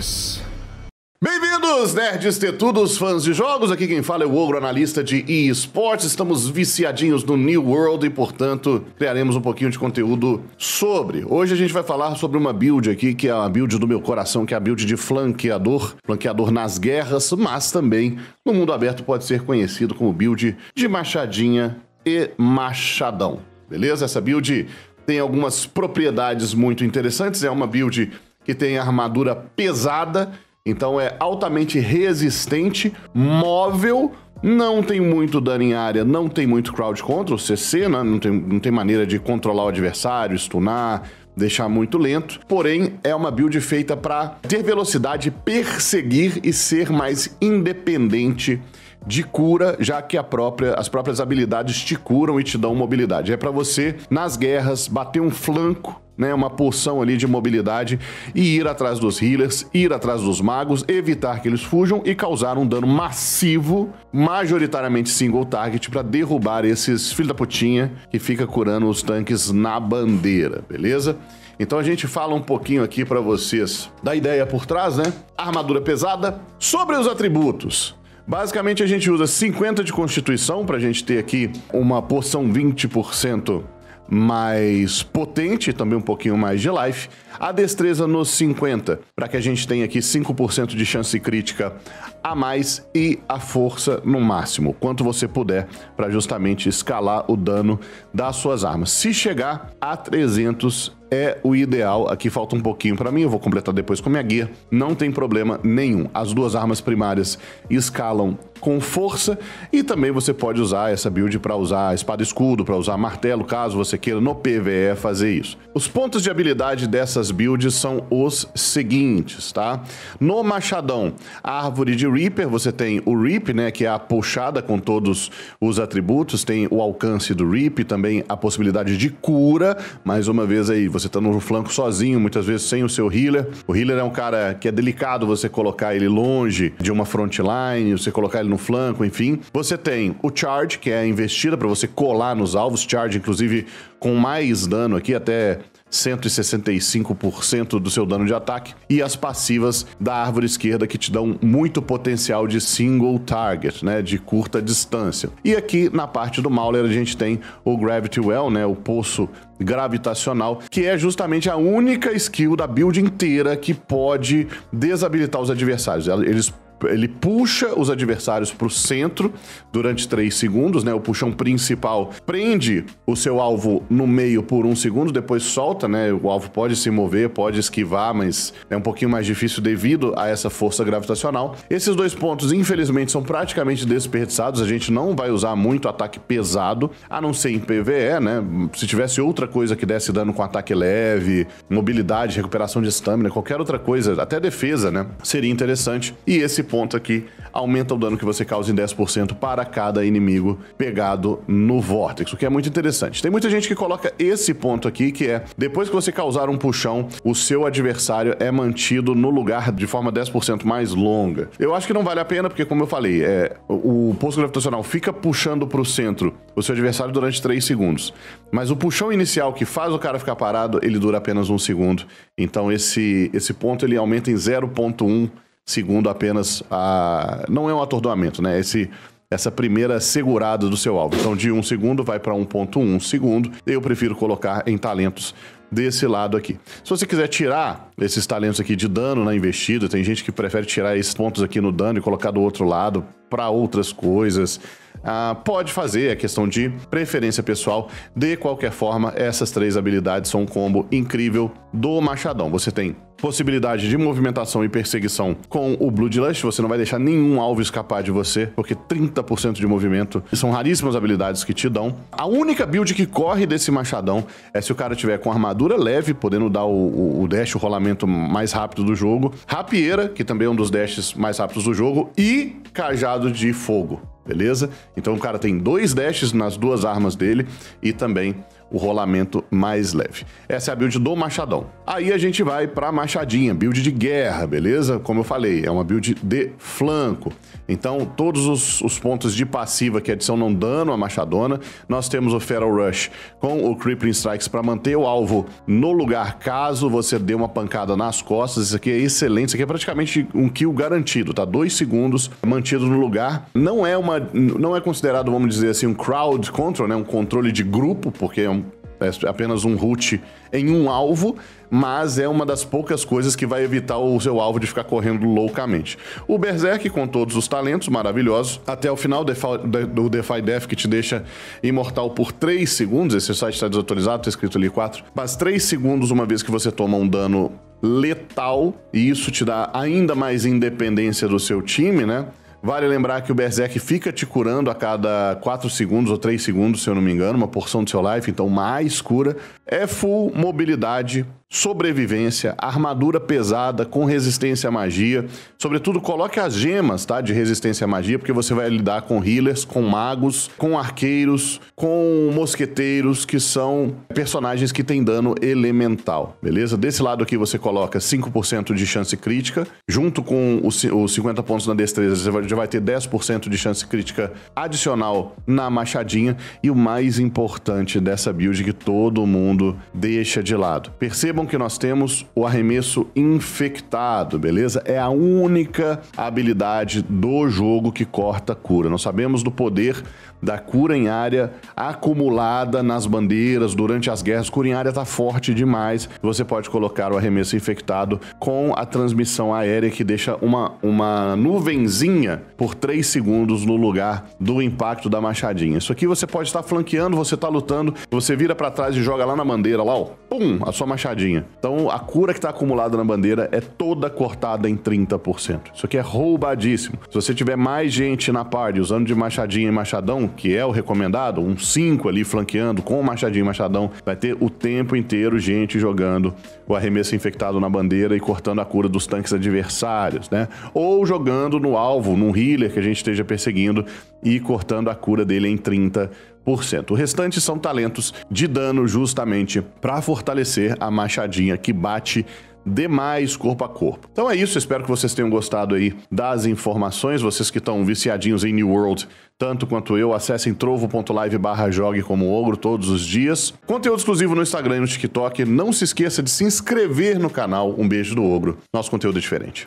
Esportes. Bem-vindos, nerds tetudos, fãs de jogos. Aqui quem fala é o Ogro, analista de eSports. Estamos viciadinhos no New World e, portanto, criaremos um pouquinho de conteúdo sobre. Hoje a gente vai falar sobre uma build aqui, que é a build do meu coração, que é a build de flanqueador, flanqueador nas guerras, mas também no mundo aberto pode ser conhecido como build de machadinha e machadão. Beleza? Essa build tem algumas propriedades muito interessantes. É uma build que tem armadura pesada então é altamente resistente, móvel, não tem muito dano em área, não tem muito crowd control, CC, né? não, tem, não tem maneira de controlar o adversário, stunar, deixar muito lento. Porém, é uma build feita para ter velocidade, perseguir e ser mais independente de cura, já que própria, as próprias habilidades te curam e te dão mobilidade. É para você, nas guerras, bater um flanco né, uma porção ali de mobilidade e ir atrás dos healers, ir atrás dos magos, evitar que eles fujam e causar um dano massivo, majoritariamente single target, para derrubar esses filhos da putinha que fica curando os tanques na bandeira, beleza? Então a gente fala um pouquinho aqui para vocês da ideia por trás, né? Armadura pesada, sobre os atributos. Basicamente a gente usa 50 de constituição para a gente ter aqui uma porção 20% mais potente, também um pouquinho mais de life. A destreza nos 50, para que a gente tenha aqui 5% de chance crítica a mais e a força no máximo, quanto você puder, para justamente escalar o dano das suas armas. Se chegar a 300 é o ideal. Aqui falta um pouquinho para mim, eu vou completar depois com minha guia. Não tem problema nenhum. As duas armas primárias escalam com força e também você pode usar essa build para usar espada escudo, para usar martelo, caso você queira no PvE fazer isso. Os pontos de habilidade dessas builds são os seguintes, tá? No machadão, árvore de Reaper, você tem o Reap, né, que é a puxada com todos os atributos, tem o alcance do Reap, também a possibilidade de cura, mais uma vez aí, você tá no flanco sozinho, muitas vezes sem o seu healer. O healer é um cara que é delicado você colocar ele longe de uma frontline, você colocar ele no flanco, enfim. Você tem o charge, que é a investida para você colar nos alvos, charge inclusive com mais dano aqui, até 165% do seu dano de ataque, e as passivas da árvore esquerda que te dão muito potencial de single target, né, de curta distância. E aqui na parte do Mauler a gente tem o Gravity Well, né, o poço gravitacional, que é justamente a única skill da build inteira que pode desabilitar os adversários. Eles ele puxa os adversários para o centro durante 3 segundos, né? O puxão principal prende o seu alvo no meio por um segundo, depois solta, né? O alvo pode se mover, pode esquivar, mas é um pouquinho mais difícil devido a essa força gravitacional. Esses dois pontos, infelizmente, são praticamente desperdiçados. A gente não vai usar muito ataque pesado, a não ser em PVE, né? Se tivesse outra coisa que desse dano com ataque leve, mobilidade, recuperação de estamina, qualquer outra coisa, até defesa, né? Seria interessante. E esse ponto aqui aumenta o dano que você causa em 10% para cada inimigo pegado no Vortex, o que é muito interessante. Tem muita gente que coloca esse ponto aqui, que é depois que você causar um puxão, o seu adversário é mantido no lugar de forma 10% mais longa. Eu acho que não vale a pena, porque como eu falei, é, o posto gravitacional fica puxando para o centro o seu adversário durante 3 segundos. Mas o puxão inicial que faz o cara ficar parado, ele dura apenas um segundo. Então esse, esse ponto ele aumenta em 0.1 segundo apenas a. Não é um atordoamento, né? Esse, essa primeira segurada do seu alvo. Então, de 1 um segundo vai para 1,1 segundo. Eu prefiro colocar em talentos desse lado aqui. Se você quiser tirar esses talentos aqui de dano na investida, tem gente que prefere tirar esses pontos aqui no dano e colocar do outro lado para outras coisas. Ah, pode fazer, é questão de preferência pessoal. De qualquer forma, essas três habilidades são um combo incrível do Machadão. Você tem possibilidade de movimentação e perseguição com o Bloodlust, você não vai deixar nenhum alvo escapar de você, porque 30% de movimento são raríssimas habilidades que te dão. A única build que corre desse machadão é se o cara tiver com armadura leve, podendo dar o, o, dash, o rolamento mais rápido do jogo, rapieira, que também é um dos dashes mais rápidos do jogo, e cajado de fogo beleza? Então o cara tem dois dashes nas duas armas dele e também o rolamento mais leve. Essa é a build do machadão. Aí a gente vai para machadinha, build de guerra, beleza? Como eu falei, é uma build de flanco. Então, todos os, os pontos de passiva que adicionam dano à machadona, nós temos o Feral Rush com o Crippling Strikes para manter o alvo no lugar caso você dê uma pancada nas costas. Isso aqui é excelente, isso aqui é praticamente um kill garantido, tá? Dois segundos mantido no lugar. Não é uma, não é considerado, vamos dizer assim, um crowd control, né? Um controle de grupo, porque é um é apenas um root em um alvo, mas é uma das poucas coisas que vai evitar o seu alvo de ficar correndo loucamente. O Berserk, com todos os talentos maravilhosos, até o final do Defy Death, que te deixa imortal por 3 segundos, esse site está desatualizado, está escrito ali 4, mas 3 segundos uma vez que você toma um dano letal, e isso te dá ainda mais independência do seu time, né? Vale lembrar que o Berserk fica te curando a cada 4 segundos ou 3 segundos, se eu não me engano, uma porção do seu life, então mais cura. É full mobilidade, sobrevivência, armadura pesada com resistência à magia. Sobretudo, coloque as gemas, tá? De resistência à magia, porque você vai lidar com healers, com magos, com arqueiros, com mosqueteiros, que são personagens que têm dano elemental, beleza? Desse lado aqui você coloca 5% de chance crítica, junto com os 50 pontos na destreza, você já vai ter 10% de chance crítica adicional na machadinha. E o mais importante dessa build que todo mundo deixa de lado. Percebam Que nós temos o arremesso infectado, beleza? É a única habilidade do jogo que corta cura. Nós sabemos do poder da cura em área acumulada nas bandeiras durante as guerras. Cura em área tá forte demais. Você pode colocar o arremesso infectado com a transmissão aérea que deixa uma, uma nuvenzinha por 3 segundos no lugar do impacto da machadinha. Isso aqui você pode estar flanqueando, você está lutando, você vira para trás e joga lá na bandeira, lá, ó, pum, a sua machadinha. Então a cura que está acumulada na bandeira é toda cortada em 30%. Isso aqui é roubadíssimo. Se você tiver mais gente na party usando de machadinha e machadão, que é o recomendado, um 5 ali flanqueando com o machadinho machadão, vai ter o tempo inteiro gente jogando o arremesso infectado na bandeira e cortando a cura dos tanques adversários, né? Ou jogando no alvo, num healer que a gente esteja perseguindo e cortando a cura dele em 30%. O restante são talentos de dano justamente para fortalecer a machadinha que bate demais corpo a corpo. Então é isso, espero que vocês tenham gostado aí das informações, vocês que estão viciadinhos em New World, tanto quanto eu, acessem trovo.live barra jogue como ogro todos os dias. Conteúdo exclusivo no Instagram e no TikTok. Não se esqueça de se inscrever no canal. Um beijo do ogro. Nosso conteúdo é diferente.